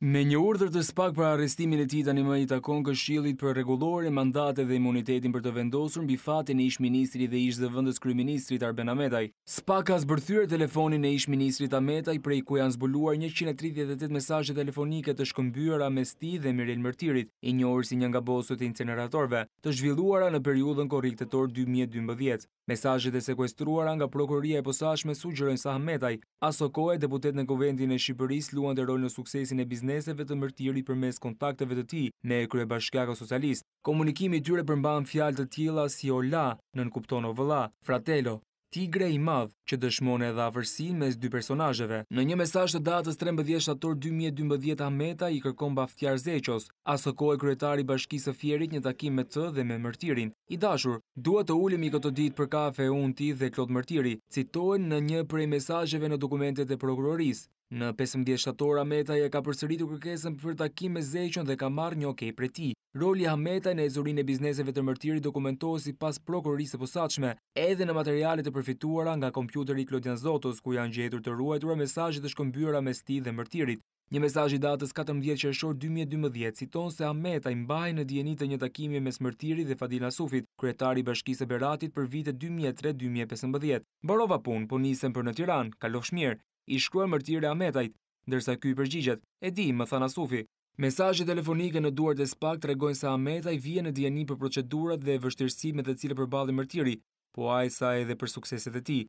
Me një urdhër të spak për arrestimin e tij tanimë i takon Këshillit për Rregulloren, Mandatet dhe Imunitetin për të vendosur mbi fatin e ish-ministrit dhe ish-zëvendës kryeministrit Arben Ahmetaj. Spak ka zbërthyer telefonin e ish-ministrit Ahmetaj prej ku janë zbuluar njëqind e tridhjetë e tetë mesazhe telefonike të shkëmbyera mes tij dhe Mirel Mërtirit, i njohur si një nga bosët e inceneratorëve, të zhvilluara në periudhën korrik-tetor dy mijë e dymbëdhjetë. Mesazhet e sekuestruara nga prokuroria e posaçme sugjerojnë se Ahmetaj, asokohe deputet në Kuvendin e Shqipërisë luante rol në suksesin e bizneseve të Mërtirit përmes kontakteve të tij me kryebashkiakët socialistë. Komunikimi i tyre përmban fjalë të tilla si o la, nënkupton o vëlla, fratello, tigre i madh, që dëshmon edhe afërsinë mes dy personazheve. Në një mesazh të datës trembëdhjetë shtator dy mijë e dymbëdhjetë Ahmetaj i kërkon Baftjar Zeqos, Asokohe kryetari i bashkisë së Fierit një takim me të dhe me Mërtirin, I dashur, duhet të ulemi këto ditë për kafe unë, ti dhe Klod Mërtiri, citohet në një prej mesazheve në dokumentet e Prokurorisë. Në pesëmbëdhjetë shtator Ahmetaj e ka përsëritur kërkesën për takim me Zeqon dhe ka marrë një okej prej tij. Roli i Ahmetaj në ecurinë e bizneseve të Mërtirit dokumentohet sipas Prokurorisë së Posaçme edhe në materialet e përfituara nga kompjuteri i Klodian Zotos ku janë gjetur të ruajtura mesazhe të shkëmbyera mes tij dhe Mërtirit. Një mesazh i datës katërmbëdhjetë qershor dy mijë e dymbëdhjetë citon se Ahmetaj mbahej në dijeni të një takimi mes Mërtirit dhe Fadil Nasufit, kryetar i Bashkisë së Beratit për vitet dy mijë e tre dy mijë e pesëmbëdhjetë. Mbarova punë, po nisem për në Tiranë, kalofsh mirë, i shkruan Mërtiri Ahmetajt, ndërsa ky i përgjigjet, E di, më tha Nasufi. Mesazhet telefonike në duart e spak tregojnë se Ahmetaj vihet në dijeni për procedurat dhe vështirësitë me të cilat përballej Mërtiri, po aq sa edhe për sukseset e tij.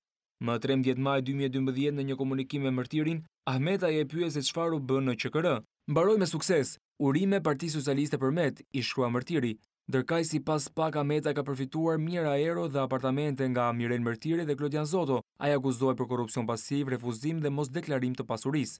Më trembëdhjetë maj dy mijë e dymbëdhjetë në një komunikim me Mërtirin, Ahmetaj e pyet se çfarë u bë në QKR. Mbaroi me sukses! Urime Partisë Socialiste për Met, i shkruan Mërtiri. Ndërkaq sipas spak Ahmetaj ka përfituar mijëra euro dhe apartamente nga Mirel Mërtiri dhe Klodian Zoto. Ai akuzohet për korrupsion pasiv, refuzim dhe mosdeklarim të pasurisë.